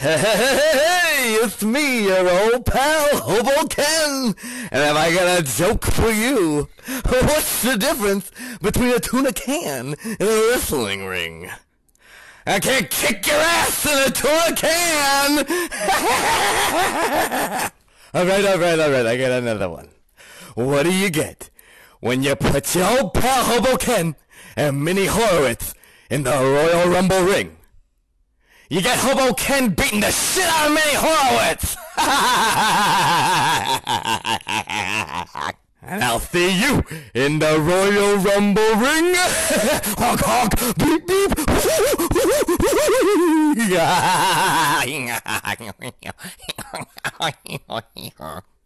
Hey, hey, hey, it's me, your old pal, Hobo Ken. And have I got a joke for you? What's the difference between a tuna can and a wrestling ring? I can't kick your ass in a tuna can! alright, alright, alright, I got another one. What do you get when you put your old pal Hobo Ken and Minnie Horowitz in the Royal Rumble ring? You get Hobo Ken beating the shit out of Minnie Horowitz! and I'll see you in the Royal Rumble ring! honk honk! Beep beep!